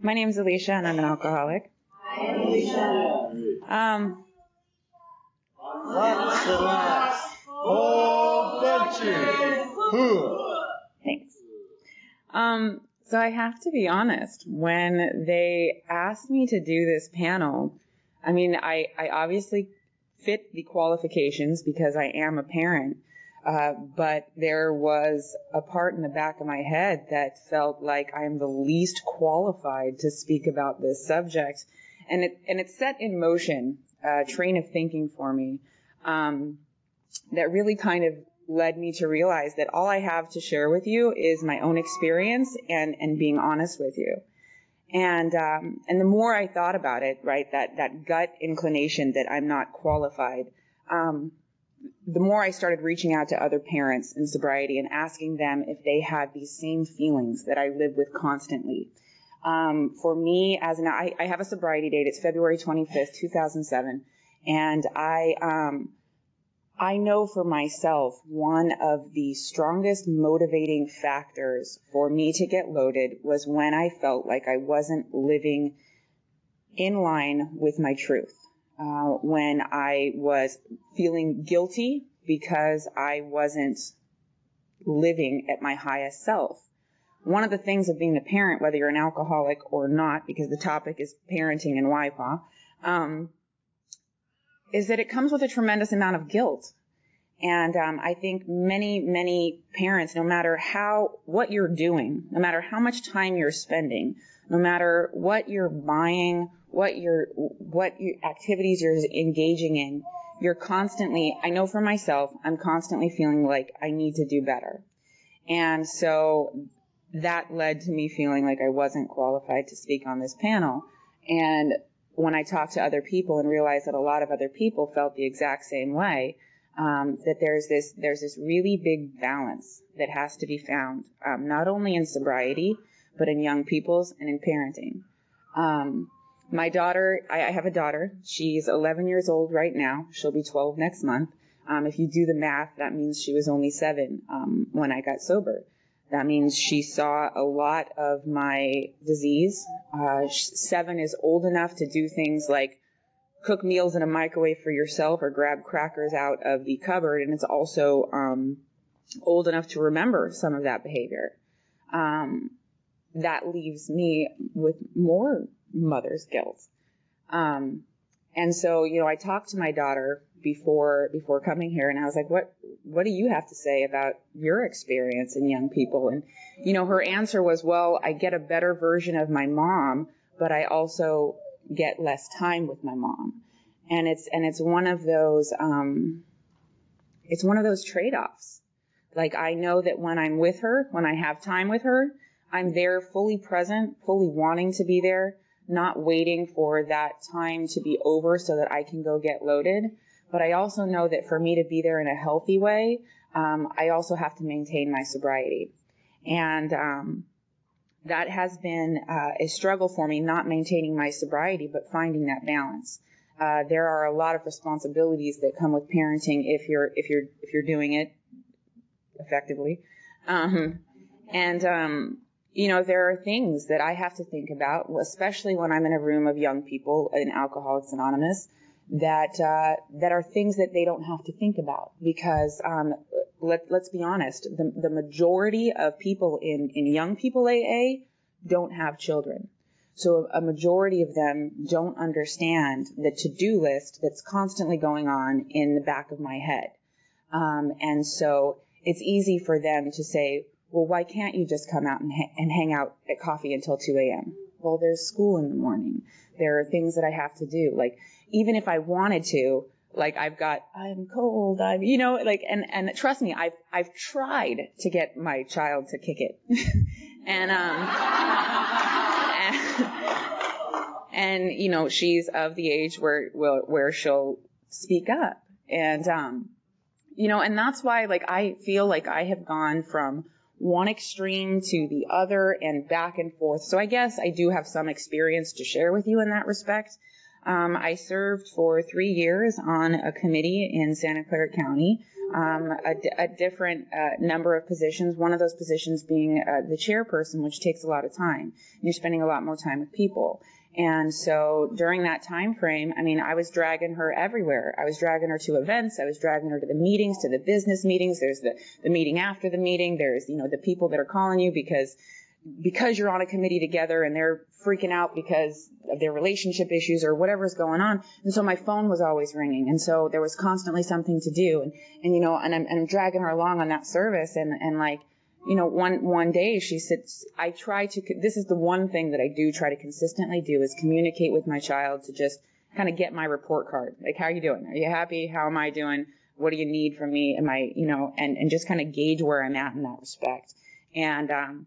My name is Alicia, and I'm an alcoholic. Hi, Alicia. Um, the last whole thanks. Um, so I have to be honest. When they asked me to do this panel, I mean, I, I obviously fit the qualifications because I am a parent. Uh, but there was a part in the back of my head that felt like I am the least qualified to speak about this subject, and it and it set in motion a train of thinking for me um, that really kind of led me to realize that all I have to share with you is my own experience and and being honest with you. And um, and the more I thought about it, right, that that gut inclination that I'm not qualified. Um, the more I started reaching out to other parents in sobriety and asking them if they had these same feelings that I live with constantly. Um, for me, as an I, I, have a sobriety date. It's February 25th, 2007, and I um, I know for myself one of the strongest motivating factors for me to get loaded was when I felt like I wasn't living in line with my truth uh, when I was feeling guilty because I wasn't living at my highest self. One of the things of being a parent, whether you're an alcoholic or not, because the topic is parenting and YPAA, um, is that it comes with a tremendous amount of guilt. And um, I think many, many parents, no matter how, what you're doing, no matter how much time you're spending, no matter what you're buying, what your what your activities you're engaging in, you're constantly. I know for myself, I'm constantly feeling like I need to do better, and so that led to me feeling like I wasn't qualified to speak on this panel. And when I talked to other people and realized that a lot of other people felt the exact same way, um, that there's this there's this really big balance that has to be found, um, not only in sobriety but in young people's and in parenting. Um, my daughter, I, I, have a daughter. She's 11 years old right now. She'll be 12 next month. Um, if you do the math, that means she was only seven um, when I got sober. That means she saw a lot of my disease. Uh, seven is old enough to do things like cook meals in a microwave for yourself or grab crackers out of the cupboard, and it's also um, old enough to remember some of that behavior. Um, that leaves me with more mother's guilt. Um, and so, you know, I talked to my daughter before before coming here, and I was like, "What what do you have to say about your experience in young people?" And you know, her answer was, "Well, I get a better version of my mom, but I also get less time with my mom." And it's and it's one of those um, it's one of those trade offs. Like I know that when I'm with her, when I have time with her, I'm there fully present, fully wanting to be there, not waiting for that time to be over so that I can go get loaded. But I also know that for me to be there in a healthy way, um, I also have to maintain my sobriety. And um, that has been uh, a struggle for me, not maintaining my sobriety, but finding that balance. Uh, there are a lot of responsibilities that come with parenting if you're if you're if you're doing it effectively, um, and um, you know, there are things that I have to think about, especially when I'm in a room of young people in Alcoholics Anonymous, that uh, that are things that they don't have to think about because um, let, let's be honest, the, the majority of people in in young people AA don't have children. So a majority of them don't understand the to-do list that's constantly going on in the back of my head. Um, and so it's easy for them to say, well, why can't you just come out and, ha- and hang out at coffee until 2 a.m.? Well, there's school in the morning. There are things that I have to do. Like, even if I wanted to, Like I've got, I'm cold, I'm, you know, like, and, and trust me, I've, I've tried to get my child to kick it. and, um, and, and, you know, she's of the age where, where, where she'll speak up. And, um, you know, and that's why, like, I feel like I have gone from one extreme to the other and back and forth. So I guess I do have some experience to share with you in that respect. Um, I served for three years on a committee in Santa Clara County, um, a, a, different uh, number of positions. One of those positions being uh, the chairperson, which takes a lot of time. You're spending a lot more time with people. And so during that time frame, I mean, I was dragging her everywhere. I was dragging her to events. I was dragging her to the meetings, to the business meetings. There's the, the meeting after the meeting. There's, you know, the people that are calling you because, because you're on a committee together and they're freaking out because of their relationship issues or whatever's going on. And so my phone was always ringing. And so there was constantly something to do. And, and, you know, and I'm, and I'm dragging her along on that service and, and like, you know, one, one day she said, I try to, this is the one thing that I do try to consistently do is communicate with my child to just kind of get my report card. Like, how are you doing? Are you happy? How am I doing? What do you need from me? Am I, you know, and, and just kind of gauge where I'm at in that respect. And, um,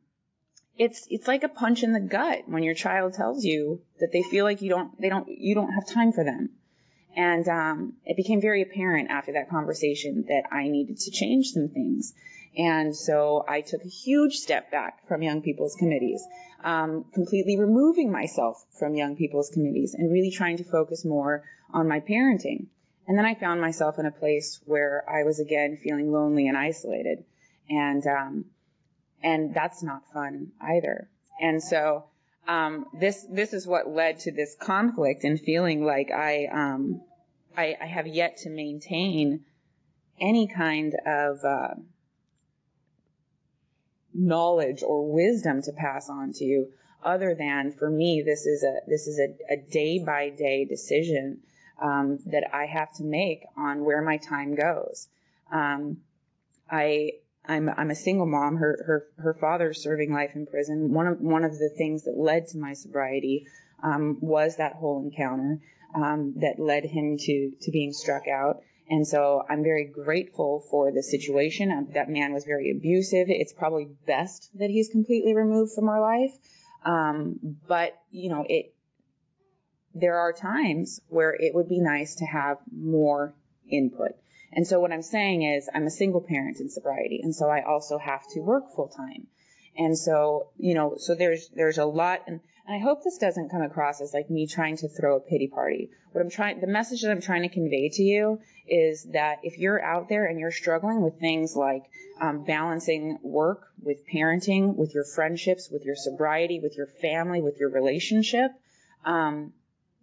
it's, it's like a punch in the gut when your child tells you that they feel like you don't, they don't, you don't have time for them. And, um, it became very apparent after that conversation that I needed to change some things. And so I took a huge step back from young people's committees, um, completely removing myself from young people's committees and really trying to focus more on my parenting. And then I found myself in a place where I was again feeling lonely and isolated. And, um, and that's not fun either. And so, um, this, this is what led to this conflict and feeling like I, um, I, I have yet to maintain any kind of, uh, knowledge or wisdom to pass on to you other than for me this is a this is a, day by day decision um, that I have to make on where my time goes. Um, I I'm I'm a single mom. Her her her father's serving life in prison. One of one of the things that led to my sobriety um, was that whole encounter um, that led him to to being struck out. And so I'm very grateful for the situation. Um, that man was very abusive. It's probably best that he's completely removed from our life. Um, but you know, it, there are times where it would be nice to have more input. And so what I'm saying is I'm a single parent in sobriety. And so I also have to work full time. And so, you know, so there's, there's a lot, and and I hope this doesn't come across as like me trying to throw a pity party. What I'm trying, the message that I'm trying to convey to you is that if you're out there and you're struggling with things like um, balancing work with parenting, with your friendships, with your sobriety, with your family, with your relationship, um,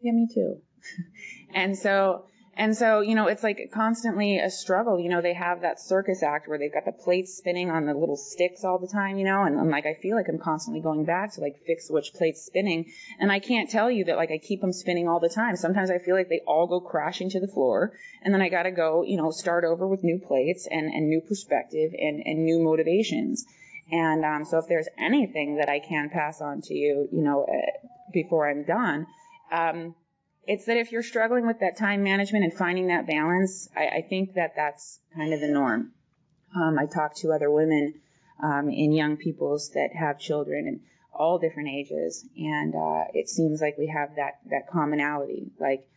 yeah, me too. and so, and so, you know, it's like constantly a struggle. You know, they have that circus act where they've got the plates spinning on the little sticks all the time, you know, and like, I feel like I'm constantly going back to like fix which plate's spinning. And I can't tell you that like I keep them spinning all the time. Sometimes I feel like they all go crashing to the floor and then I gotta go, you know, start over with new plates and, and new perspective and, and new motivations. And, um, so if there's anything that I can pass on to you, you know, uh, before I'm done, um, it's that if you're struggling with that time management and finding that balance, I, I think that that's kind of the norm. Um, I talk to other women um, in young peoples that have children and all different ages, and uh, it seems like we have that that commonality. Like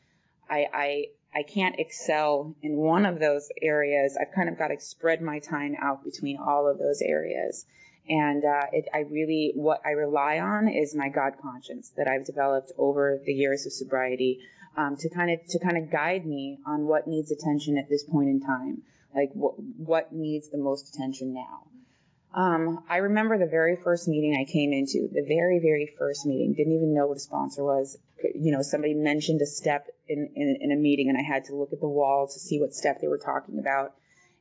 I, I I can't excel in one of those areas. I've kind of got to spread my time out between all of those areas. And uh, it, I really, what I rely on is my God conscience that I've developed over the years of sobriety um, to kind of to kind of guide me on what needs attention at this point in time, like what what needs the most attention now. Um, I remember the very first meeting I came into, the very very first meeting. Didn't even know what a sponsor was. You know, somebody mentioned a step in, in, in a meeting, and I had to look at the wall to see what step they were talking about.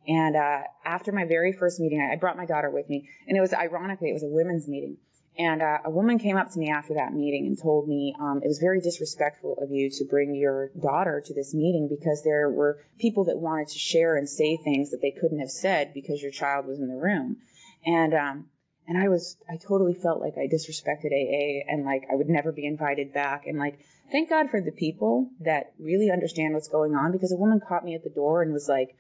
And uh, after my very first meeting, I, brought my daughter with me, and it was ironically it was a women's meeting. And uh, a woman came up to me after that meeting and told me um, it was very disrespectful of you to bring your daughter to this meeting because there were people that wanted to share and say things that they couldn't have said because your child was in the room. And um, and I was, I totally felt like I disrespected AA and like I would never be invited back. And like, thank God for the people that really understand what's going on because a woman caught me at the door and was like,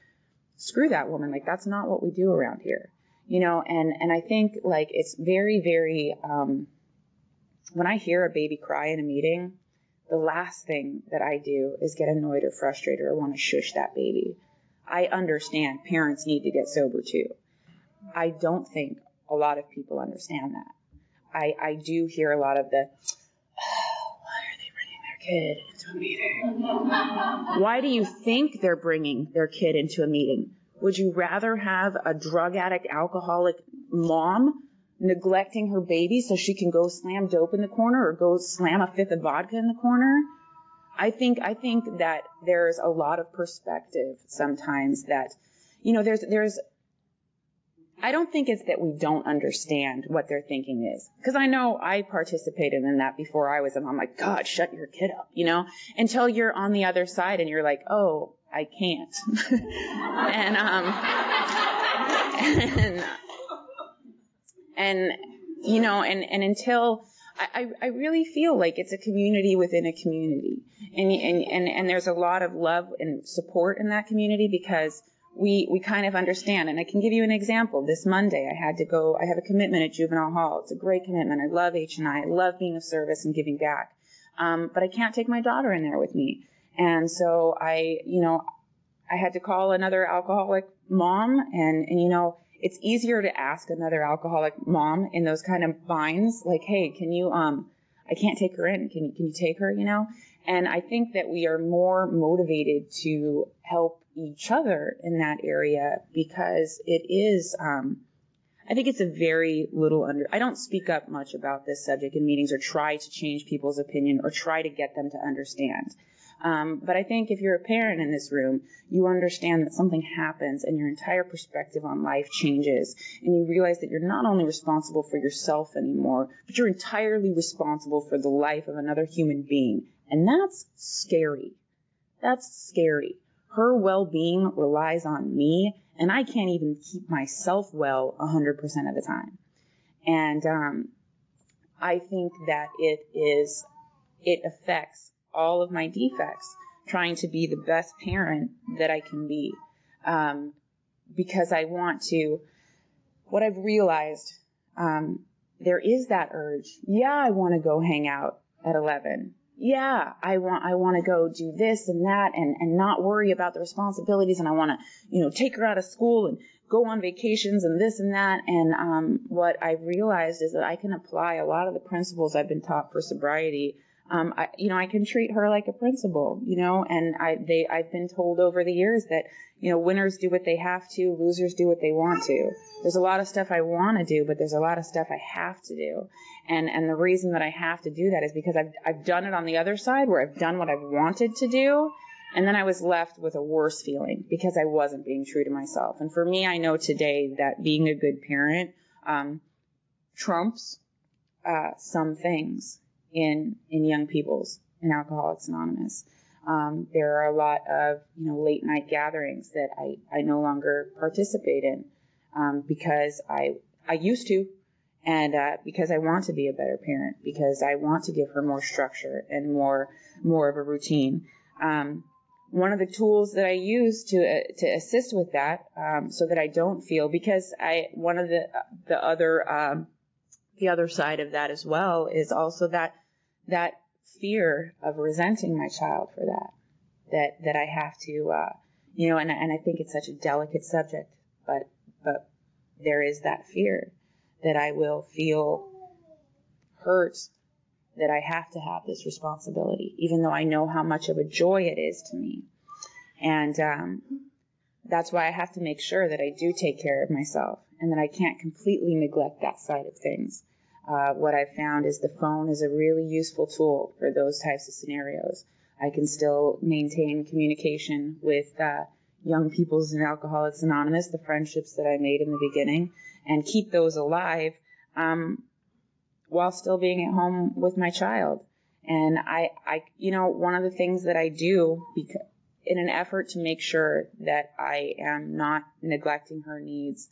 screw that woman. Like, that's not what we do around here. You know, and, and I think like it's very, very, um, when I hear a baby cry in a meeting, the last thing that I do is get annoyed or frustrated or want to shush that baby. I understand parents need to get sober too. I don't think a lot of people understand that. I, I do hear a lot of the, oh, why are they bringing their kid into a meeting? why do you think they're bringing their kid into a meeting? Would you rather have a drug addict, alcoholic mom neglecting her baby so she can go slam dope in the corner or go slam a fifth of vodka in the corner? I think I think that there's a lot of perspective sometimes that you know there's there's I don't think it's that we don't understand what their thinking is. Because I know I participated in that before I was a mom. Like, God, shut your kid up, you know? Until you're on the other side and you're like, oh, I can't. and, um, and, and, you know, and, and until, I, I really feel like it's a community within a community. And, and, and, and there's a lot of love and support in that community because we, we kind of understand. And I can give you an example. This Monday, I had to go, I have a commitment at juvenile hall. It's a great commitment. I love H&I. I love being of service and giving back. Um, but I can't take my daughter in there with me. And so I, you know, I had to call another alcoholic mom and, and, you know, it's easier to ask another alcoholic mom in those kind of binds, like, hey, can you, um, I can't take her in. Can you, can you take her, you know? And I think that we are more motivated to help each other in that area because it is, um, I think it's a very little under, I don't speak up much about this subject in meetings or try to change people's opinion or try to get them to understand. Um, but I think if you're a parent in this room, you understand that something happens and your entire perspective on life changes. And you realize that you're not only responsible for yourself anymore, but you're entirely responsible for the life of another human being. And that's scary. That's scary. Her well-being relies on me, and I can't even keep myself well 100% of the time. And um, I think that it is, it affects all of my defects, trying to be the best parent that I can be. Um, because I want to, what I've realized, um, there is that urge. Yeah, I want to go hang out at 11. Yeah, I want, I want to go do this and that and, and not worry about the responsibilities. And I want to, you know, take her out of school and go on vacations and this and that. And, um, what I've realized is that I can apply a lot of the principles I've been taught for sobriety um, I, you know, I can treat her like a principal, you know, and I, they, I've been told over the years that, you know, winners do what they have to, losers do what they want to. There's a lot of stuff I want to do, but there's a lot of stuff I have to do. And, and the reason that I have to do that is because I've, I've done it on the other side where I've done what I've wanted to do. And then I was left with a worse feeling because I wasn't being true to myself. And for me, I know today that being a good parent, um, trumps, uh, some things in in young people's in Alcoholics Anonymous. Um, there are a lot of you know late night gatherings that I, I no longer participate in um, because I I used to and uh, because I want to be a better parent because I want to give her more structure and more more of a routine. Um, one of the tools that I use to uh, to assist with that, um, so that I don't feel because I one of the the other um, the other side of that as well is also that that fear of resenting my child for that that that I have to uh, you know and and I think it's such a delicate subject but but there is that fear that I will feel hurt that I have to have this responsibility even though I know how much of a joy it is to me. And um, that's why I have to make sure that I do take care of myself and that I can't completely neglect that side of things uh, what I've found is the phone is a really useful tool for those types of scenarios. I can still maintain communication with uh, young people's and Alcoholics Anonymous, the friendships that I made in the beginning, and keep those alive um, while still being at home with my child. And I, I, you know, one of the things that I do because, in an effort to make sure that I am not neglecting her needs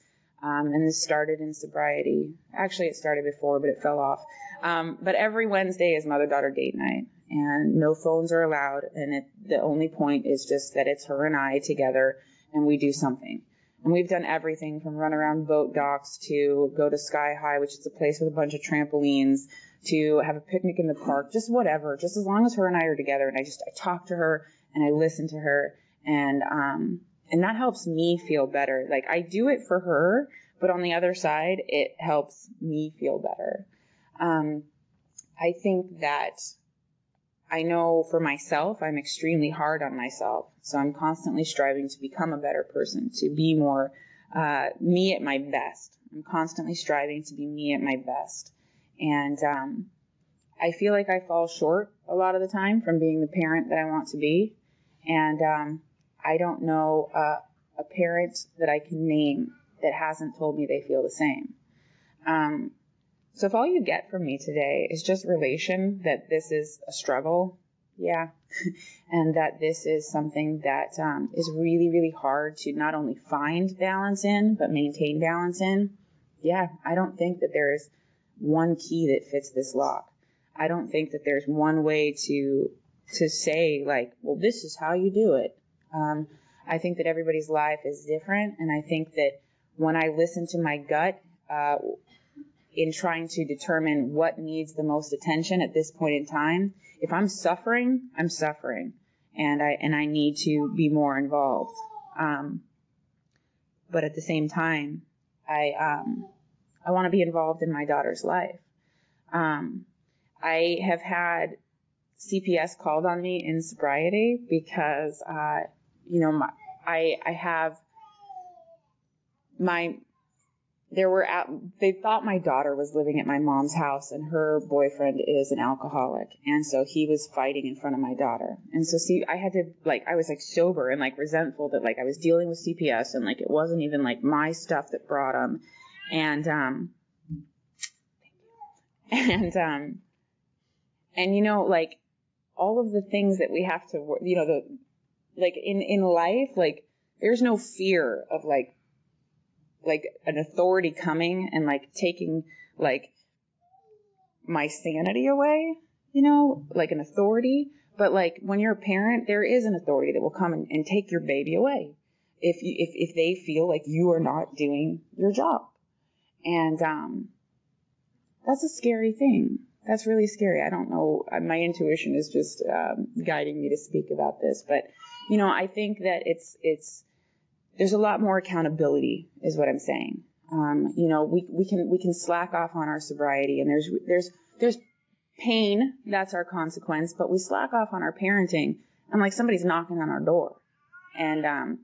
Um, and this started in sobriety. Actually, it started before, but it fell off. Um, but every Wednesday is mother daughter date night, and no phones are allowed. And it, the only point is just that it's her and I together, and we do something. And we've done everything from run around boat docks to go to Sky High, which is a place with a bunch of trampolines, to have a picnic in the park, just whatever, just as long as her and I are together. And I just I talk to her and I listen to her, and um, and that helps me feel better. Like I do it for her, but on the other side, it helps me feel better. Um, I think that I know for myself, I'm extremely hard on myself. So I'm constantly striving to become a better person, to be more uh, me at my best. I'm constantly striving to be me at my best. And um, I feel like I fall short a lot of the time from being the parent that I want to be. And um, I don't know uh, a parent that I can name that hasn't told me they feel the same. Um, so if all you get from me today is just relation, that this is a struggle, yeah, and that this is something that um, is really, really hard to not only find balance in, but maintain balance in, yeah, I don't think that there is one key that fits this lock. I don't think that there's one way to to say like, well, this is how you do it. Um, I think that everybody's life is different, and I think that when I listen to my gut uh, in trying to determine what needs the most attention at this point in time, if I'm suffering, I'm suffering, and I and I need to be more involved. Um, but at the same time, I um, I want to be involved in my daughter's life. Um, I have had CPS called on me in sobriety because uh, you know, my, I I have my there were at, they thought my daughter was living at my mom's house and her boyfriend is an alcoholic. And so he was fighting in front of my daughter. And so see I had to like I was like sober and like resentful that like I was dealing with CPS and like it wasn't even like my stuff that brought him and um and um and you know like all of the things that we have to you know the like in in life like there's no fear of like like an authority coming and like taking like my sanity away you know like an authority. But like when you're a parent there is an authority that will come and, and take your baby away. If you if, if they feel like you are not doing your job. And um that's a scary thing. That's really scary. I don't know. My intuition is just um, guiding me to speak about this but you know, I think that it's it's there's a lot more accountability, is what I'm saying. Um, you know, we we can we can slack off on our sobriety, and there's there's there's pain that's our consequence, but we slack off on our parenting, and like somebody's knocking on our door, and um,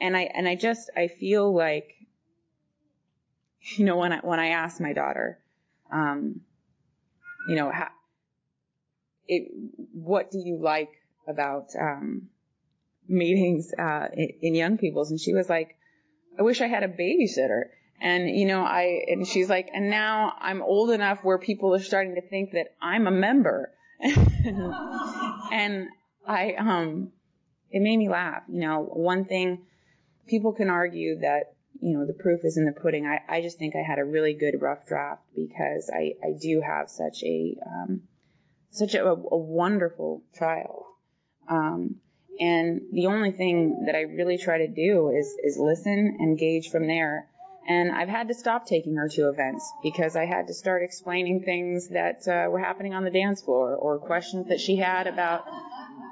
and I and I just I feel like, you know, when I when I asked my daughter, um, you know, how, it, what do you like about um, meetings uh, in young people's, and she was like, "I wish I had a babysitter." And you know, I and she's like, and now I'm old enough where people are starting to think that I'm a member, and I um, it made me laugh. You know, one thing people can argue that you know the proof is in the pudding. I I just think I had a really good rough draft because I I do have such a um, such a, a wonderful child. Um, and the only thing that I really try to do is, is listen, engage from there. And I've had to stop taking her to events because I had to start explaining things that uh, were happening on the dance floor or questions that she had about,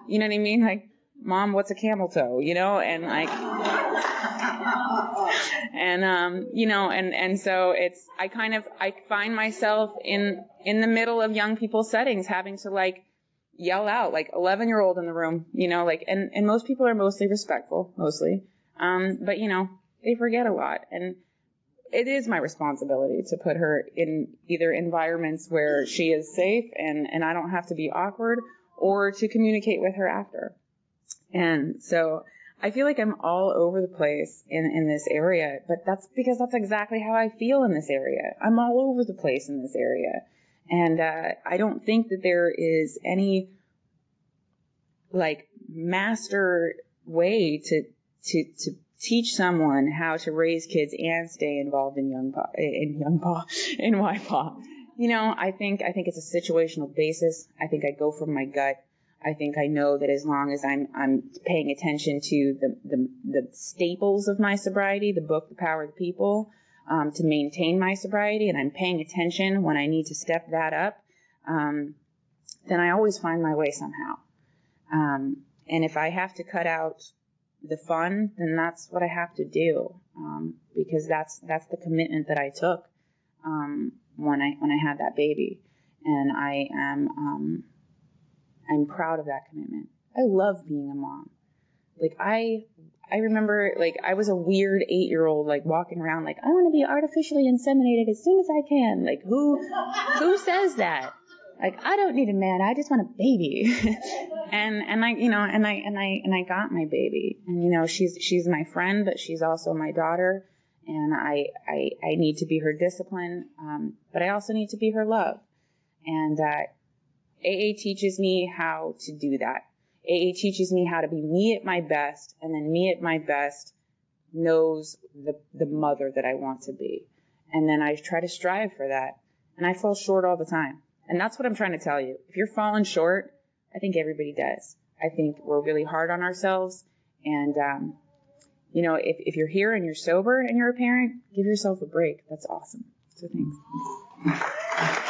you know what I mean? Like, mom, what's a camel toe? You know, and like, and um, you know, and and so it's I kind of I find myself in in the middle of young people settings having to like yell out like 11 year old in the room, you know, like, and, and most people are mostly respectful, mostly. Um, but you know, they forget a lot and it is my responsibility to put her in either environments where she is safe and, and I don't have to be awkward or to communicate with her after. And so I feel like I'm all over the place in, in this area, but that's because that's exactly how I feel in this area. I'm all over the place in this area. And uh, I don't think that there is any like master way to to to teach someone how to raise kids and stay involved in young paw, in young paw, in YPAA. You know, I think I think it's a situational basis. I think I go from my gut. I think I know that as long as I'm I'm paying attention to the the, the staples of my sobriety, the book, The Power of the People, um, to maintain my sobriety, and I'm paying attention when I need to step that up, um, then I always find my way somehow. Um, and if I have to cut out the fun, then that's what I have to do um, because that's that's the commitment that I took um, when I when I had that baby, and I am um, I'm proud of that commitment. I love being a mom. Like I I remember like I was a weird eight year old like walking around like I want to be artificially inseminated as soon as I can. Like who who says that? Like I don't need a man, I just want a baby. and and I you know and I and I and I got my baby. And you know she's she's my friend, but she's also my daughter. And I I I need to be her discipline, um, but I also need to be her love. And uh, AA teaches me how to do that. AA teaches me how to be me at my best, and then me at my best knows the, the mother that I want to be. And then I try to strive for that. And I fall short all the time. And that's what I'm trying to tell you. If you're falling short, I think everybody does. I think we're really hard on ourselves. And, um, you know, if, if you're here and you're sober and you're a parent, give yourself a break. That's awesome. So thanks.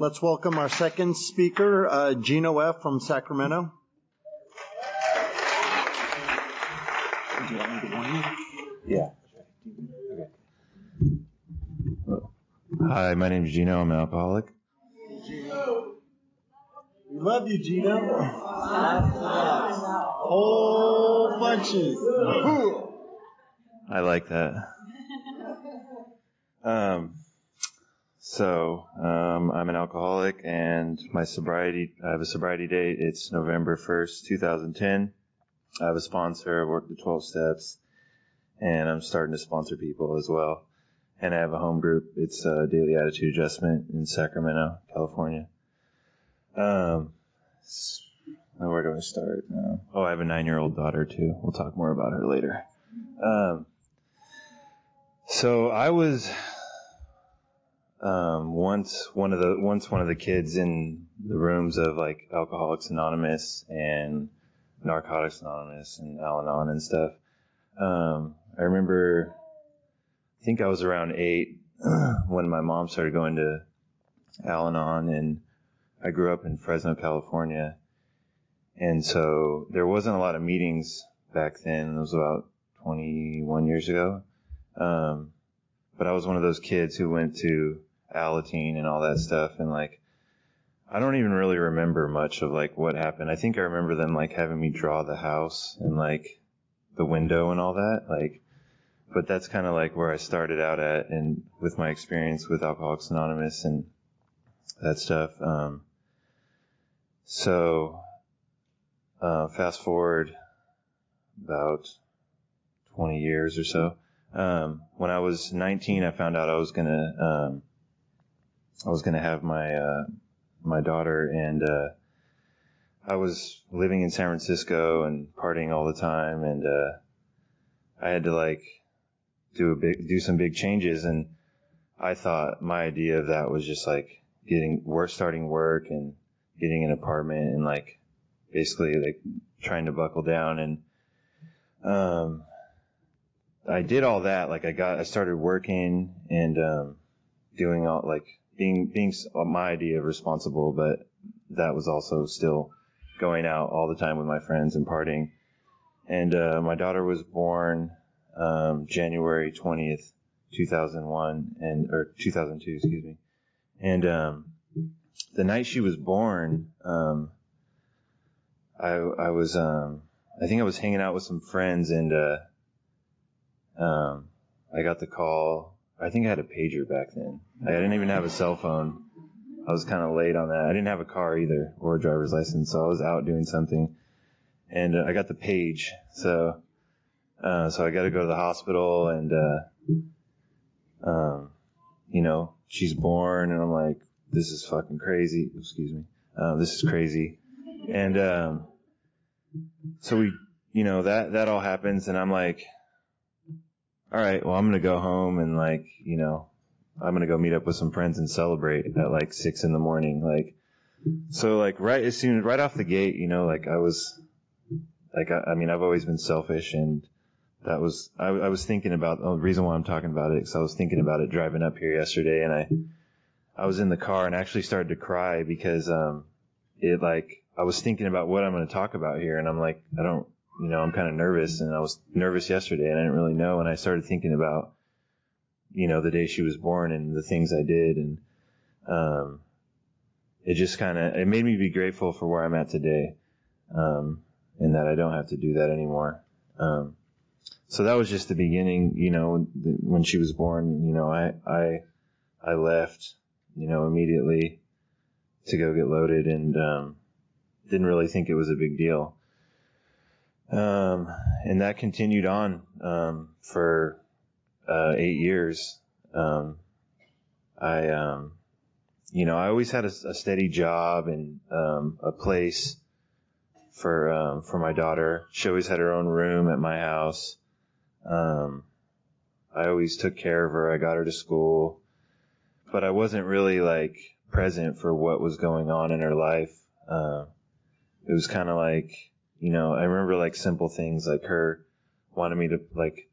Let's welcome our second speaker, uh, Gino F. from Sacramento. Yeah. Hi, my name is Gino. I'm an alcoholic. We love you, Gino. Whole bunches. I like that. Um, so um, I'm an alcoholic, and my sobriety. I have a sobriety date. It's November 1st, 2010. I have a sponsor. I work the 12 steps, and I'm starting to sponsor people as well. And I have a home group. It's uh, Daily Attitude Adjustment in Sacramento, California. Um, where do I start? Oh, I have a nine-year-old daughter too. We'll talk more about her later. Um, so I was um, once one of the once one of the kids in the rooms of like Alcoholics Anonymous and Narcotics Anonymous and Al-Anon and stuff. Um, I remember, I think I was around eight when my mom started going to Al-Anon, and I grew up in Fresno, California, and so there wasn't a lot of meetings back then. It was about 21 years ago. Um, but I was one of those kids who went to Alateen and all that stuff, and like, I don't even really remember much of like what happened. I think I remember them like having me draw the house and like the window and all that, like, but that's kind of like where I started out at, and with my experience with Alcoholics Anonymous and that stuff. Um, so, uh, fast forward about 20 years or so. Um, when I was 19, I found out I was gonna, um, I was gonna have my, uh, my daughter and, uh, I was living in San Francisco and partying all the time and, uh, I had to like do a big, do some big changes and I thought my idea of that was just like getting work, starting work and getting an apartment and like basically like trying to buckle down and, um, I did all that. Like I got, I started working and um, doing all like being being my idea of responsible, but that was also still going out all the time with my friends and partying. And uh, my daughter was born um, January twentieth, two thousand one, and or two thousand two, excuse me. And um, the night she was born, um, I I was um, I think I was hanging out with some friends and. Uh, um, I got the call. I think I had a pager back then. I didn't even have a cell phone. I was kind of late on that. I didn't have a car either or a driver's license, so I was out doing something, and uh, I got the page. So, uh, so I got to go to the hospital, and uh, um, you know, she's born, and I'm like, this is fucking crazy. Excuse me. Uh, this is crazy. And, um, so we, you know, that, that all happens and I'm like, all right, well, I'm going to go home and like, you know, I'm going to go meet up with some friends and celebrate at like six in the morning. Like, so like right as soon, right off the gate, you know, like I was, like, I, I mean, I've always been selfish and that was, I, I was thinking about, oh, the reason why I'm talking about it, cause I was thinking about it driving up here yesterday and I, I was in the car and actually started to cry because, um, it like, I was thinking about what I'm going to talk about here and I'm like, I don't, you know, I'm kind of nervous and I was nervous yesterday and I didn't really know. And I started thinking about, you know, the day she was born and the things I did. And, um, it just kind of, it made me be grateful for where I'm at today. Um, and that I don't have to do that anymore. Um, so that was just the beginning, you know, when she was born, you know, I, I, I left, you know, immediately to go get loaded and, um, didn't really think it was a big deal. Um, and that continued on, um, for, uh, eight years. Um, I, um, you know, I always had a, a steady job and, um, a place for, um, for my daughter. She always had her own room at my house. Um, I always took care of her. I got her to school, but I wasn't really like present for what was going on in her life. Uh, it was kind of like, you know, I remember like simple things like her wanting me to like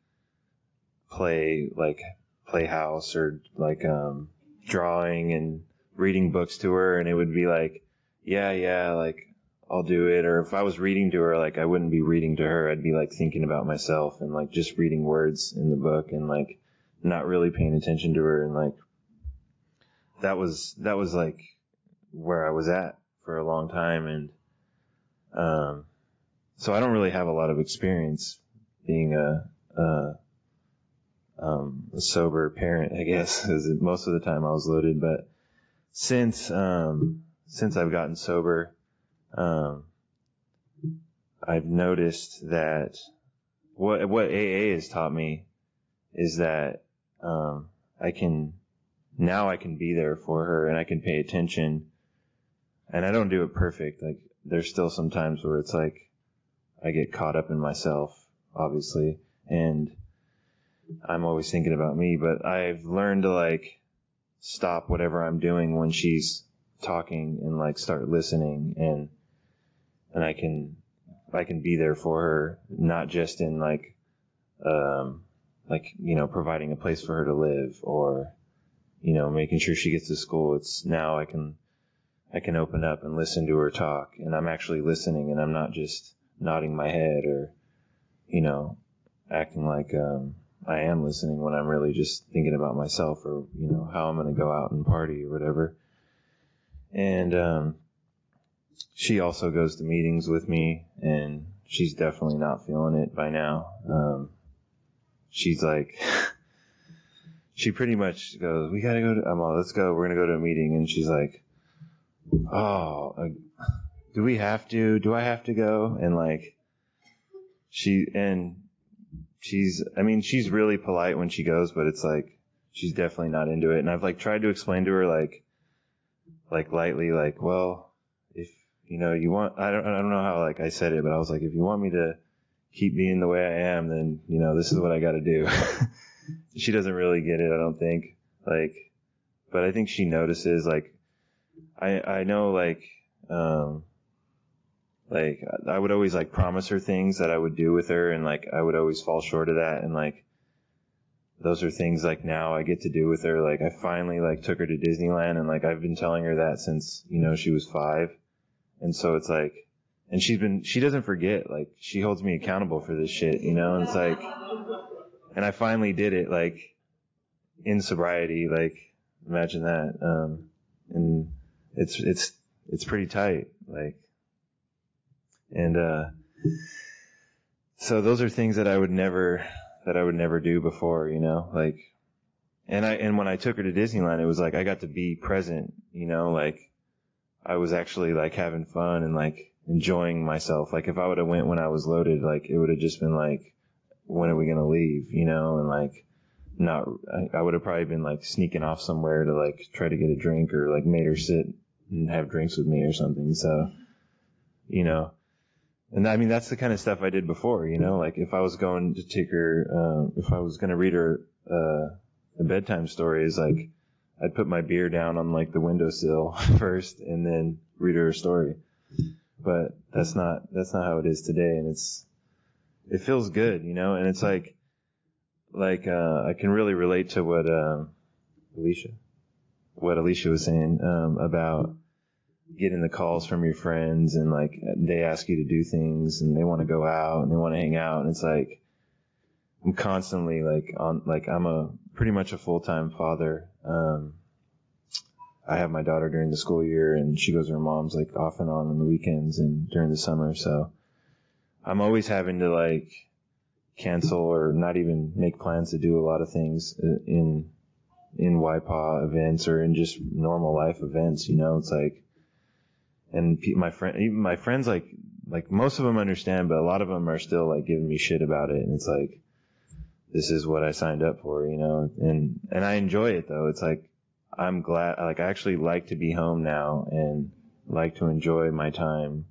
play like play house or like um drawing and reading books to her and it would be like yeah yeah like I'll do it. Or if I was reading to her like I wouldn't be reading to her. I'd be like thinking about myself and like just reading words in the book and like not really paying attention to her and like that was that was like where I was at for a long time. And um so I don't really have a lot of experience being a, a um, a sober parent, I guess, because most of the time I was loaded. But since um, since I've gotten sober, um, I've noticed that what what AA has taught me is that um, I can now I can be there for her and I can pay attention. And I don't do it perfect. Like there's still some times where it's like I get caught up in myself, obviously, and I'm always thinking about me, but I've learned to like stop whatever I'm doing when she's talking and like start listening and and I can I can be there for her, not just in like um like, you know, providing a place for her to live or you know, making sure she gets to school. It's now I can I can open up and listen to her talk and I'm actually listening and I'm not just nodding my head or you know, acting like um I am listening when I'm really just thinking about myself or, you know, how I'm going to go out and party or whatever. And, um, she also goes to meetings with me and she's definitely not feeling it by now. Um, she's like, she pretty much goes, we gotta go to, I'm all, let's go, we're gonna go to a meeting. And she's like, oh, do we have to, do I have to go? And like, she, and she's, I mean, she's really polite when she goes, but it's like, she's definitely not into it. And I've like tried to explain to her like, like lightly, like, well, if, you know, you want, I don't, I don't know how like I said it, but I was like, if you want me to keep being the way I am, then, you know, this is what I gotta do. she doesn't really get it, I don't think. Like, but I think she notices, like, I, I know like, um, like I would always like promise her things that I would do with her and like I would always fall short of that and like those are things like now I get to do with her. Like I finally like took her to Disneyland and like I've been telling her that since, you know, she was five. And so it's like, and she's been, she doesn't forget, like she holds me accountable for this shit, you know, and it's like, and I finally did it like in sobriety, like imagine that. Um, and it's, it's, it's pretty tight. Like, and, uh, so those are things that I would never, that I would never do before, you know, like, and I, and when I took her to Disneyland, it was like, I got to be present, you know, like, I was actually like having fun and like enjoying myself. Like if I would have went when I was loaded, like it would have just been like, when are we going to leave, you know, and like, not, I, I would have probably been like sneaking off somewhere to like try to get a drink or like made her sit and have drinks with me or something. So, you know, and I mean, that's the kind of stuff I did before, you know, like if I was going to take her, uh, if I was going to read her, uh, a bedtime story is like, I'd put my beer down on like the windowsill first and then read her a story. But that's not, that's not how it is today. And it's, it feels good, you know, and it's like, like, uh, I can really relate to what, um, Alicia, what Alicia was saying, um, about getting the calls from your friends and like they ask you to do things and they want to go out and they want to hang out. And it's like, I'm constantly like on, like I'm a pretty much a full-time father. Um, I have my daughter during the school year and she goes to her mom's like off and on on the weekends and during the summer. So I'm always having to like cancel or not even make plans to do a lot of things in, in YPAA events or in just normal life events. You know, it's like, and my friend, even my friends, like, like most of them understand, but a lot of them are still like giving me shit about it. And it's like, this is what I signed up for, you know, and, and I enjoy it though. It's like, I'm glad, like, I actually like to be home now and like to enjoy my time,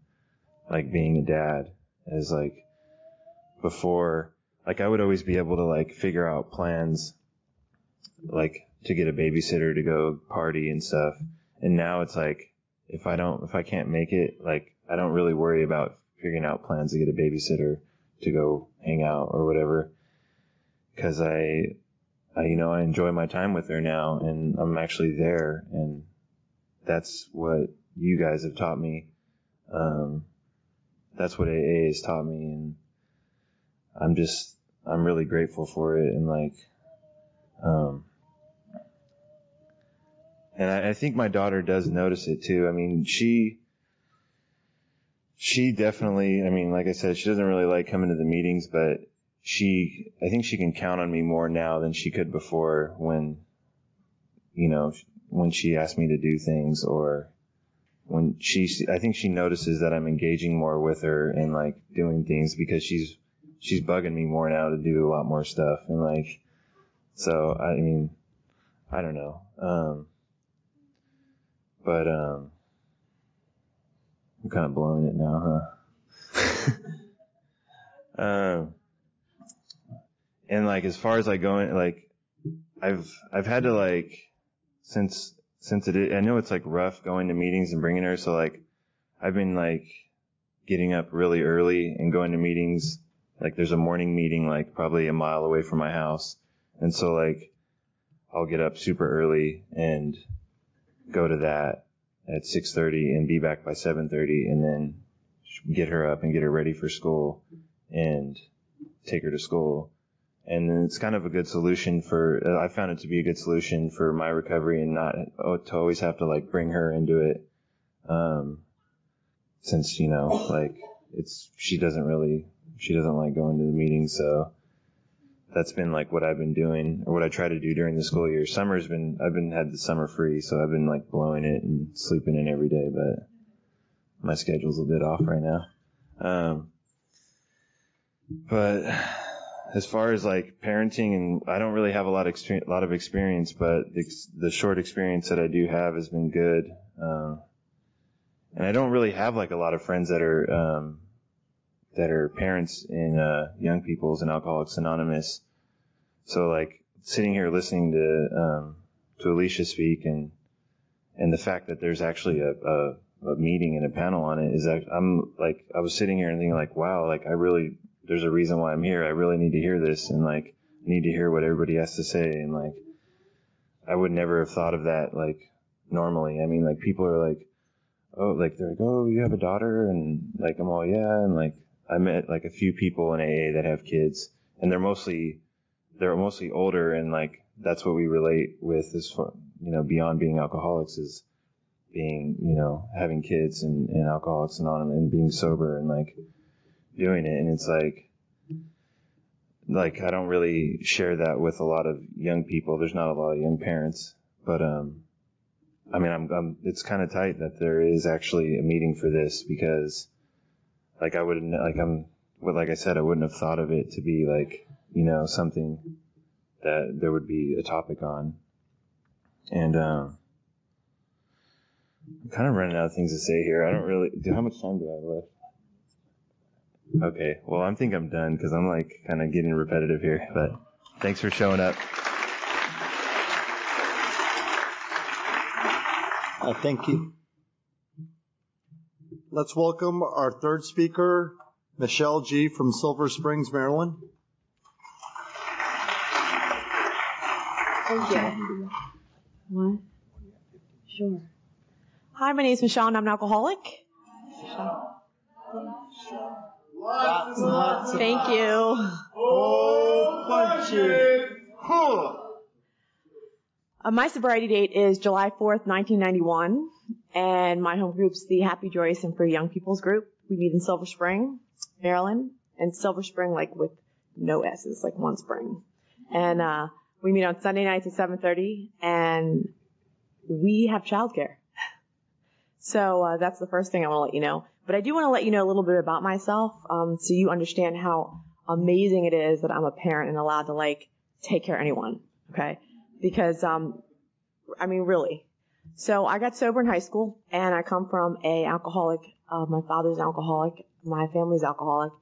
like being a dad as like before, like I would always be able to like figure out plans, like to get a babysitter to go party and stuff. And now it's like, if I don't, if I can't make it, like I don't really worry about figuring out plans to get a babysitter to go hang out or whatever because I, I, you know, I enjoy my time with her now and I'm actually there and that's what you guys have taught me. Um, that's what AA has taught me and I'm just, I'm really grateful for it and like, um, and I, I think my daughter does notice it too. I mean, she, she definitely, I mean, like I said, she doesn't really like coming to the meetings, but she, I think she can count on me more now than she could before when, you know, when she asked me to do things or when she, I think she notices that I'm engaging more with her and like doing things because she's, she's bugging me more now to do a lot more stuff. And like, so, I mean, I don't know. Um, but, um, I'm kind of blowing it now, huh? um, and like as far as like going like I've I've had to like since since it I know it's like rough going to meetings and bringing her so like I've been like getting up really early and going to meetings like there's a morning meeting like probably a mile away from my house and so like I'll get up super early and go to that at 6:30 and be back by 7:30 and then get her up and get her ready for school and take her to school. And it's kind of a good solution for uh, I found it to be a good solution for my recovery and not oh, to always have to like bring her into it um since you know like it's she doesn't really she doesn't like going to the meetings so that's been like what I've been doing or what I try to do during the school year summer's been I've been had the summer free so I've been like blowing it and sleeping in every day but my schedule's a bit off right now um but as far as like parenting, and I don't really have a lot of experience, lot of experience, but the, the short experience that I do have has been good. Uh, and I don't really have like a lot of friends that are um, that are parents in uh, young people's and Alcoholics Anonymous. So like sitting here listening to um, to Alicia speak and and the fact that there's actually a, a, a meeting and a panel on it is that I'm like I was sitting here and thinking like wow like I really there's a reason why I'm here. I really need to hear this and like need to hear what everybody has to say and like I would never have thought of that like normally. I mean like people are like oh like they're like oh you have a daughter and like I'm all yeah and like I met like a few people in AA that have kids and they're mostly they're mostly older and like that's what we relate with far you know beyond being alcoholics is being you know having kids and, and alcoholics anonymous and being sober and like doing it and it's like like I don't really share that with a lot of young people. There's not a lot of young parents, but um I mean I'm, I'm it's kind of tight that there is actually a meeting for this because like I wouldn't like I'm like I said I wouldn't have thought of it to be like, you know, something that there would be a topic on. And um, I'm kind of running out of things to say here. I don't really. Do how much time do I have left? Okay. Well, I think I'm done because I'm like kind of getting repetitive here. But thanks for showing up. Uh, thank you. Let's welcome our third speaker, Michelle G. from Silver Springs, Maryland. Thank you. What? Sure. Hi, my name is Michelle and I'm an alcoholic. Thank you. Uh, my sobriety date is July 4th, 1991, and my home group's the Happy, Joyous, and Free Young People's Group. We meet in Silver Spring, Maryland, and Silver Spring, like with no S's, like one spring. And, uh, we meet on Sunday nights at 7.30, and we have childcare. So, uh, that's the first thing I want to let you know. But I do want to let you know a little bit about myself, um, so you understand how amazing it is that I'm a parent and allowed to, like, take care of anyone. Okay? because um I mean really. So I got sober in high school and I come from a alcoholic uh, my father's an alcoholic, my family's alcoholic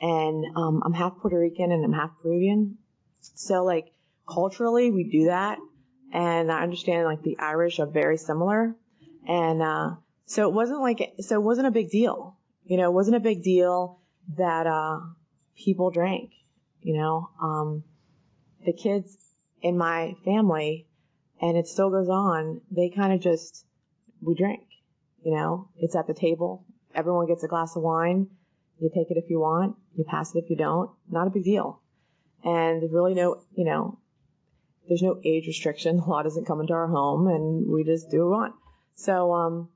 and um I'm half Puerto Rican and I'm half Peruvian. So like culturally we do that and I understand like the Irish are very similar and uh so it wasn't like so it wasn't a big deal. You know, it wasn't a big deal that uh people drank, you know. Um the kids in my family, and it still goes on, they kind of just, we drink, you know, it's at the table. Everyone gets a glass of wine. You take it if you want. You pass it if you don't. Not a big deal. And really no, you know, there's no age restriction. The law doesn't come into our home and we just do what we want. So, um,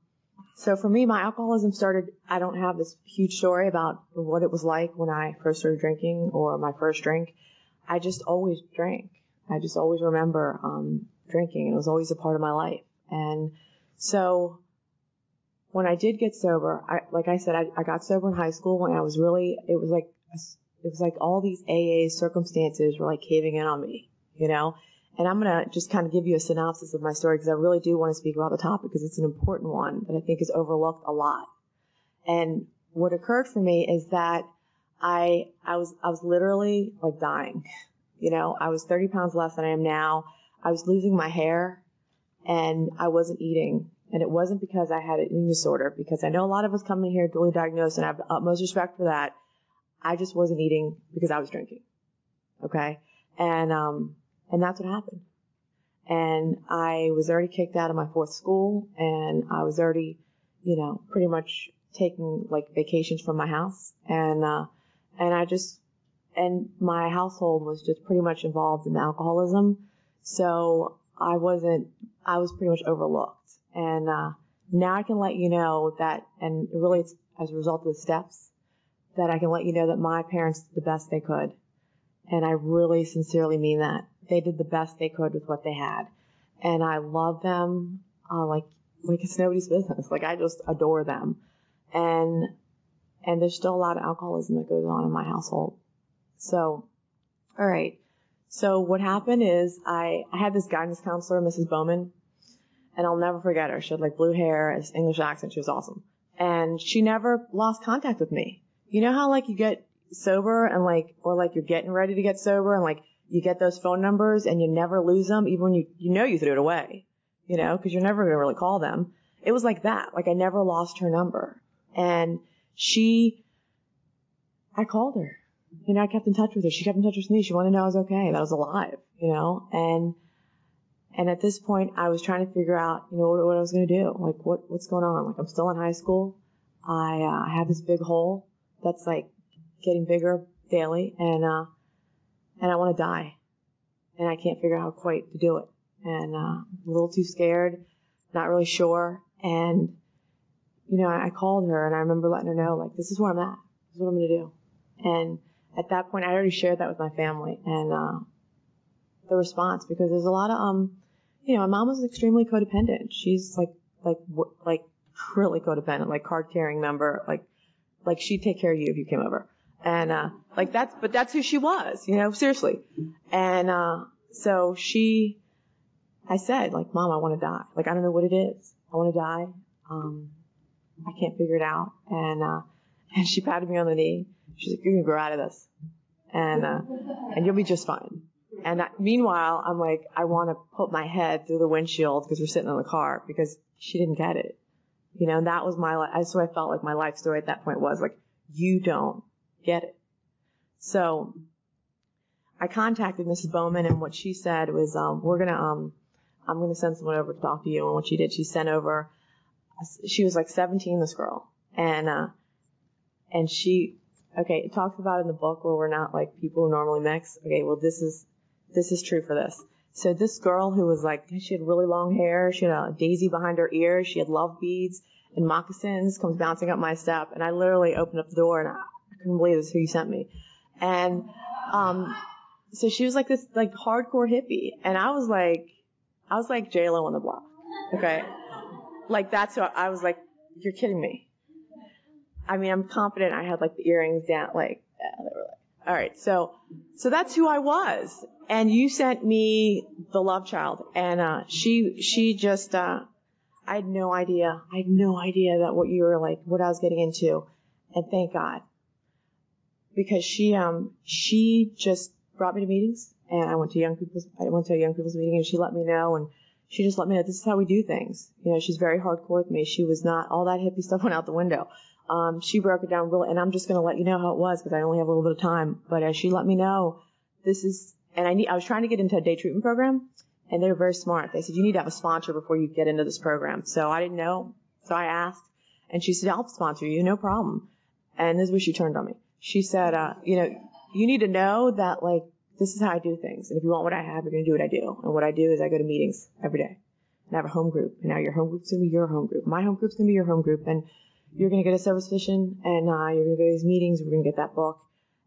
so for me, my alcoholism started, I don't have this huge story about what it was like when I first started drinking or my first drink. I just always drank. I just always remember um, drinking, and it was always a part of my life. And so when I did get sober, I, like I said, I, I got sober in high school when I was really, it was like, it was like all these AA circumstances were like caving in on me, you know? And I'm going to just kind of give you a synopsis of my story because I really do want to speak about the topic because it's an important one that I think is overlooked a lot. And what occurred for me is that I, I was, I was literally like dying. You know, I was 30 pounds less than I am now. I was losing my hair and I wasn't eating. And it wasn't because I had an eating disorder, because I know a lot of us come in here dually diagnosed and I have the utmost respect for that. I just wasn't eating because I was drinking. Okay. And, um, and that's what happened. And I was already kicked out of my fourth school and I was already, you know, pretty much taking like vacations from my house. And, uh, and I just and my household was just pretty much involved in alcoholism. So I wasn't, I was pretty much overlooked. And, uh, now I can let you know that, and really it's as a result of the steps, that I can let you know that my parents did the best they could. And I really sincerely mean that. They did the best they could with what they had. And I love them, uh, like, like it's nobody's business. Like I just adore them. And, and there's still a lot of alcoholism that goes on in my household. So, all right. So what happened is I, I had this guidance counselor, Mrs. Bowman, and I'll never forget her. She had like blue hair, this English accent. She was awesome. And she never lost contact with me. You know how like you get sober and like, or like you're getting ready to get sober and like you get those phone numbers and you never lose them even when you, you know you threw it away, you know, cause you're never going to really call them. It was like that. Like I never lost her number. And she, I called her you know, I kept in touch with her. She kept in touch with me. She wanted to know I was okay, that I was alive, you know, and, and at this point I was trying to figure out, you know, what, what I was going to do. Like, what, what's going on? Like, I'm still in high school. I, uh, have this big hole that's like getting bigger daily and, uh, and I want to die. And I can't figure out how quite to do it. And, uh, a little too scared, not really sure. And, you know, I, I called her and I remember letting her know, like, this is where I'm at. This is what I'm going to do. And at that point, I already shared that with my family and, uh, the response because there's a lot of, um, you know, my mom was extremely codependent. She's like, like, like really codependent, like card carrying member, like, like she'd take care of you if you came over. And, uh, like that's, but that's who she was, you know, seriously. And, uh, so she, I said, like, Mom, I want to die. Like, I don't know what it is. I want to die. Um, I can't figure it out. And, uh, and she patted me on the knee. She's like, you're going to grow out of this. And, uh, and you'll be just fine. And I, meanwhile, I'm like, I want to put my head through the windshield because we're sitting in the car because she didn't get it. You know, and that was my, life. that's what I felt like my life story at that point was like, you don't get it. So I contacted Mrs. Bowman and what she said was, um, we're to, um, I'm to send someone over to talk to you. And what she did, she sent over, she was like 17, this girl. And, uh, and she, okay, it talks about in the book where we're not like people who normally mix. Okay, well, this is, this is true for this. So this girl who was like, she had really long hair, she had a daisy behind her ear, she had love beads and moccasins, comes bouncing up my step, and I literally opened up the door and I, I couldn't believe this who you sent me. And, um, so she was like this like hardcore hippie, and I was like, I was like J Lo on the block. Okay, like that's what I was like. You're kidding me. I mean, I'm confident I had like the earrings down, like, yeah, they were like, all right, so, so that's who I was. And you sent me the love child, and uh, she, she just, uh, I had no idea. I had no idea that what you were like, what I was getting into, and thank God, because she, um, she just brought me to meetings, and I went to young people's, I went to a young people's meeting, and she let me know, and she just let me know this is how we do things. You know, she's very hardcore with me. She was not all that hippie stuff went out the window. Um, she broke it down really, and I'm just going to let you know how it was because I only have a little bit of time. But as she let me know, this is, and I need, I was trying to get into a day treatment program, and they were very smart. They said you need to have a sponsor before you get into this program. So I didn't know, so I asked, and she said I'll sponsor you, no problem. And this is where she turned on me. She said, uh, you know, you need to know that like this is how I do things, and if you want what I have, you're to do what I do. And what I do is I go to meetings every day, and I have a home group. And now your home group's to be your home group. My home group's to be your home group, and you're going to get a service position and uh, you're to go to these meetings. We're going to get that book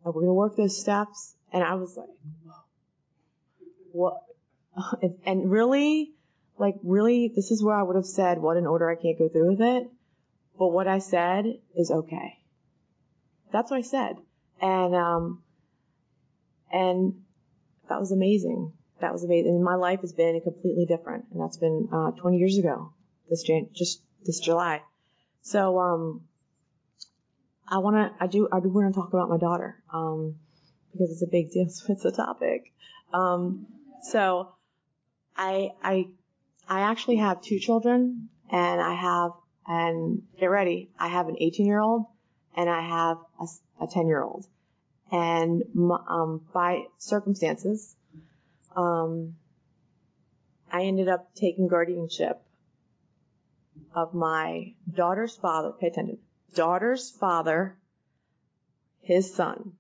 and we're going to work those steps. And I was like, what? And really, like really, this is where I would have said, what in order I can't go through with it. But what I said is okay. That's what I said. And, um, and that was amazing. That was amazing. And my life has been completely different. And that's been, uh, 20 years ago. This Jan, just this July. So, um, I want to, I do, I do want to talk about my daughter, um, because it's a big deal. So it's a topic. Um, so I, I, I actually have two children and I have, and get ready, I have an 18 year old and I have a, a 10 year old. And, um, by circumstances, um, I ended up taking guardianship of my daughter's father, pay attention, daughter's father, his son.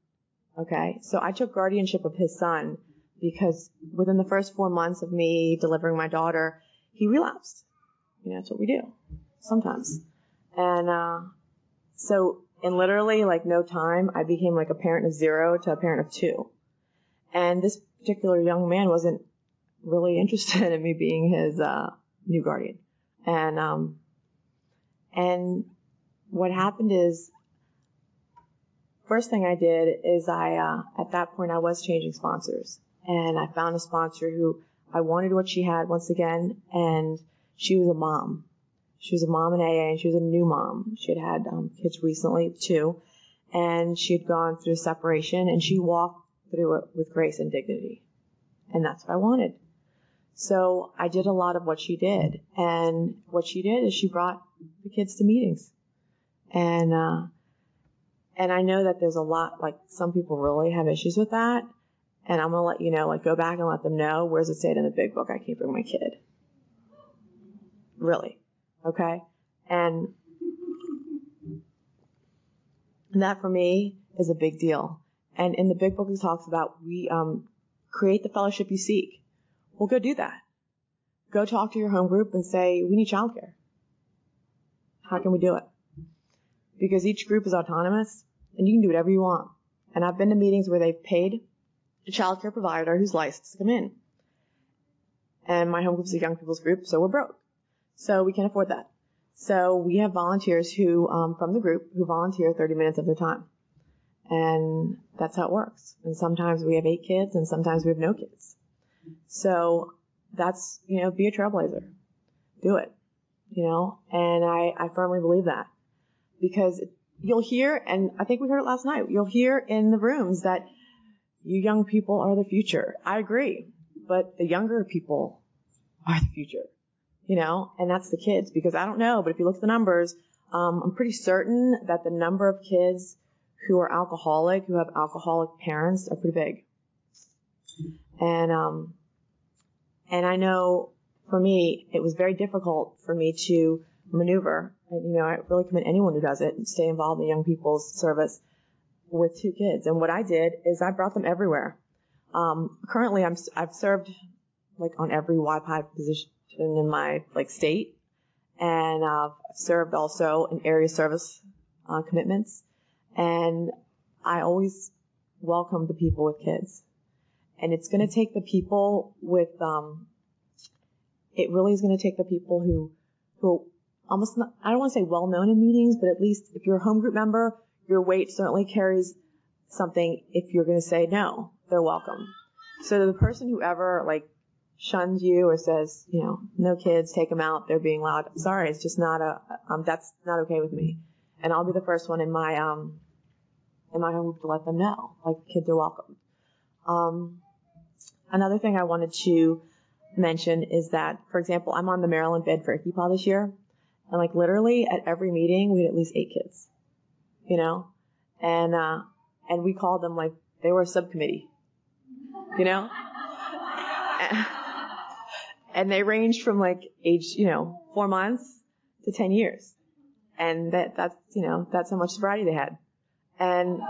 Okay. So I took guardianship of his son because within the first four months of me delivering my daughter, he relapsed. You know, that's what we do sometimes. And, uh, so in literally like no time, I became like a parent of zero to a parent of two. And this particular young man wasn't really interested in me being his, uh, new guardian. And, um, and what happened is, first thing I did is I, uh, at that point I was changing sponsors and I found a sponsor who I wanted what she had once again and she was a mom. She was a mom in AA and she was a new mom. She had had um, kids recently too and she had gone through separation and she walked through it with grace and dignity. And that's what I wanted. So I did a lot of what she did. And what she did is she brought the kids to meetings. And, uh, and I know that there's a lot, like some people really have issues with that. And I'm going to let you know, like go back and let them know, where's it say in the big book I can't bring my kid? Really. Okay. And that for me is a big deal. And in the big book it talks about we, um, create the fellowship you seek. Well, go do that. Go talk to your home group and say, we need childcare. How can we do it? Because each group is autonomous and you can do whatever you want. And I've been to meetings where they've paid a childcare provider who's licensed to come in. And my home group is a young people's group, so we're broke. So we can't afford that. So we have volunteers who, um, from the group, who volunteer 30 minutes of their time. And that's how it works. And sometimes we have eight kids and sometimes we have no kids. So that's, you know, be a trailblazer. Do it. You know, and I, I firmly believe that because you'll hear, and I think we heard it last night, you'll hear in the rooms that you young people are the future. I agree, but the younger people are the future, you know, and that's the kids because I don't know, but if you look at the numbers, um, I'm pretty certain that the number of kids who are alcoholic, who have alcoholic parents, are pretty big. And um, and I know for me, it was very difficult for me to maneuver. And, you know, I really commend anyone who does it stay involved in young people's service with two kids. And what I did is I brought them everywhere. Um, currently, I'm I've served like on every YPAA position in my like state, and I've served also in area service uh, commitments. And I always welcome the people with kids, and it's going to take the people with um, it really is going to take the people who who almost not, I don't want to say well known in meetings, but at least if you're a home group member, your weight certainly carries something if you're going to say no, they're welcome. So the person who ever like shuns you or says, you know, no kids, take them out, they're being loud. Sorry, it's just not a, um, that's not okay with me. And I'll be the first one in my, um, in my home to let them know, like kids are welcome. Um, another thing I wanted to mention is that, for example, I'm on the Maryland bid for ICYPAA this year. And like literally at every meeting, we had at least eight kids, you know, and, uh, and we called them like they were a subcommittee, you know, and they ranged from like age, you know, four months to 10 years. And that, that's, you know, that's how much sobriety they had. And,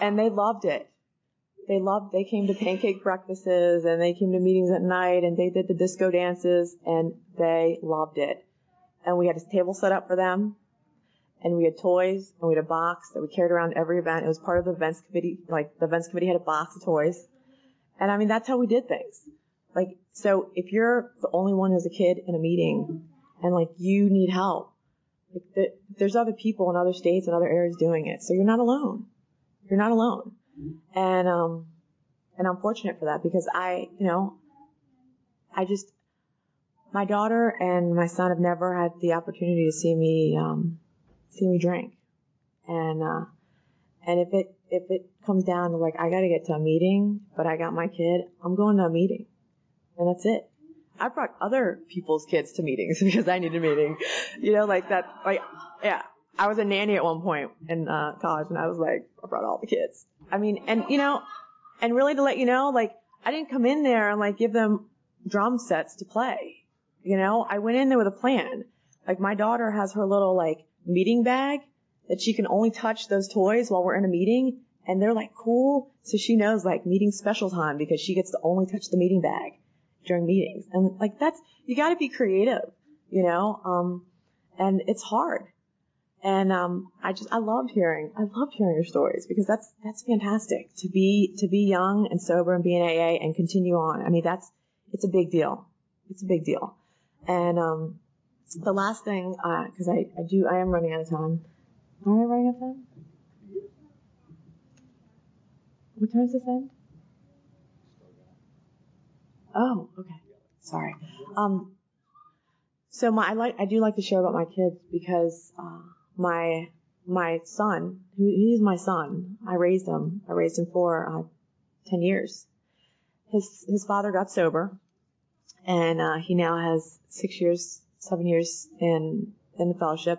and they loved it. They loved, they came to pancake breakfasts and they came to meetings at night and they did the disco dances and they loved it. And we had a table set up for them and we had toys and we had a box that we carried around every event. It was part of the events committee, like the events committee had a box of toys. And I mean, that's how we did things. Like, so if you're the only one who's a kid in a meeting and like you need help, like the, there's other people in other states and other areas doing it. So you're not alone. You're not alone. And, um, and I'm fortunate for that because I, you know, I just, my daughter and my son have never had the opportunity to see me, um, see me drink. And, uh, and if it, if it comes down to like, I gotta get to a meeting, but I got my kid, I'm going to a meeting. And that's it. I brought other people's kids to meetings because I needed a meeting. You know, like that, like, yeah. I was a nanny at one point in uh, college and I was like, I brought all the kids. I mean, and you know, and really to let you know, like, I didn't come in there and like give them drum sets to play. You know, I went in there with a plan. Like my daughter has her little like meeting bag that she can only touch those toys while we're in a meeting and they're like cool. So she knows like meeting special time because she gets to only touch the meeting bag during meetings. And like that's, you gotta be creative, you know, um, and it's hard. And um, I just I love hearing I love hearing your stories because that's that's fantastic to be to be young and sober and be in AA and continue on. I mean that's it's a big deal. It's a big deal. And um, the last thing because uh, I I do I am running out of time. Am I running out of time? What time does this end? Oh, okay. Sorry. Um, so my I like I do like to share about my kids because. Uh, my my son, who he's my son. I raised him. I raised him for uh, ten years. His his father got sober, and uh, he now has six years, seven years in in the fellowship.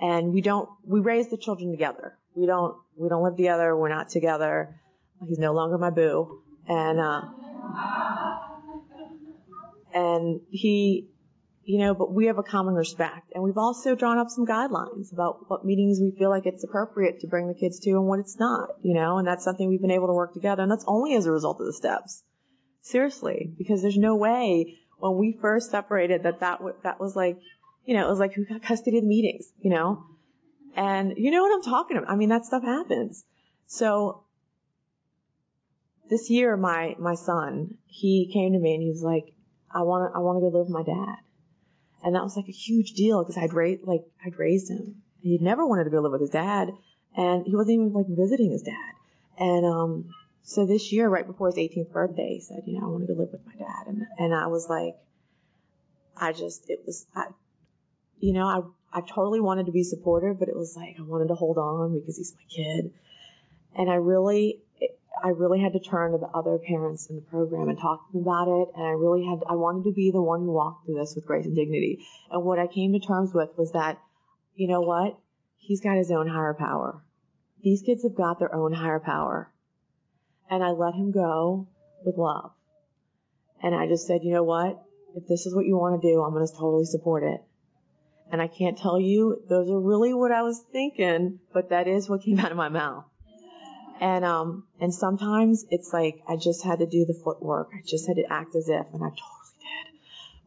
And we don't we raise the children together. We don't we don't live together. We're not together. He's no longer my boo, and uh, and he you know, but we have a common respect. And we've also drawn up some guidelines about what meetings we feel like it's appropriate to bring the kids to and what it's not, you know, and that's something we've been able to work together. And that's only as a result of the steps. Seriously, because there's no way when we first separated that that, w- that was like, you know, it was like who got custody of the meetings, you know? And you know what I'm talking about. I mean, that stuff happens. So this year, my, my son, he came to me and he was like, I want to, I want to go live with my dad. And that was like a huge deal because I'd raised, like, I'd raised him. He'd never wanted to go live with his dad. And he wasn't even like visiting his dad. And, um, so this year, right before his 18th birthday, he said, you know, I want to go live with my dad. And, and I was like, I just, it was, I, you know, I, I totally wanted to be supportive, but it was like, I wanted to hold on because he's my kid. And I really, I really had to turn to the other parents in the program and talk to them about it. And I really had, I wanted to be the one who walked through this with grace and dignity. And what I came to terms with was that, you know what? He's got his own higher power. These kids have got their own higher power. And I let him go with love. And I just said, you know what? If this is what you want to do, I'm going to totally support it. And I can't tell you, those are really what I was thinking, but that is what came out of my mouth. And um and sometimes it's like I just had to do the footwork. I just had to act as if and I totally did.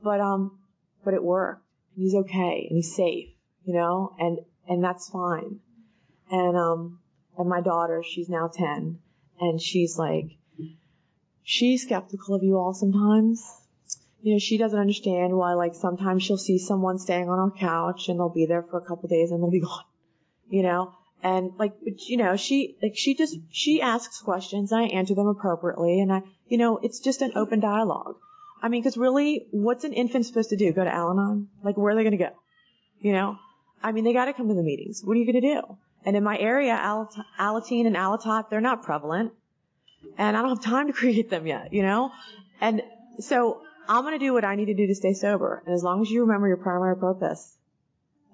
But um but it worked. And he's okay and he's safe, you know, and and that's fine. And um and my daughter, she's now 10 and she's like she's skeptical of you all sometimes. You know, she doesn't understand why like sometimes she'll see someone staying on our couch and they'll be there for a couple days and they'll be gone. You know, and like, you know, she, like, she just, she asks questions, and I answer them appropriately, and I, you know, it's just an open dialogue. I mean, cause really, what's an infant supposed to do? Go to Al-Anon? Like, where are they gonna go? You know? I mean, they gotta come to the meetings. What are you gonna do? And in my area, Al, Alateen and Alatot, they're not prevalent. And I don't have time to create them yet, you know? And so, I'm gonna do what I need to do to stay sober. And as long as you remember your primary purpose,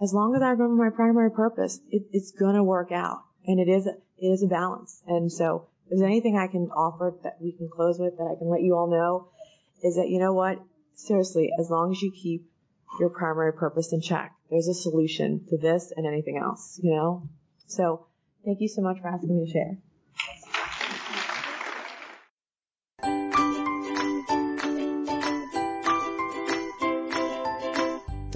as long as I remember my primary purpose, it, it's gonna work out. And it is, it is a balance. And so, if there's anything I can offer that we can close with that I can let you all know is that, you know what? Seriously, as long as you keep your primary purpose in check, there's a solution to this and anything else, you know? So, thank you so much for asking me to share.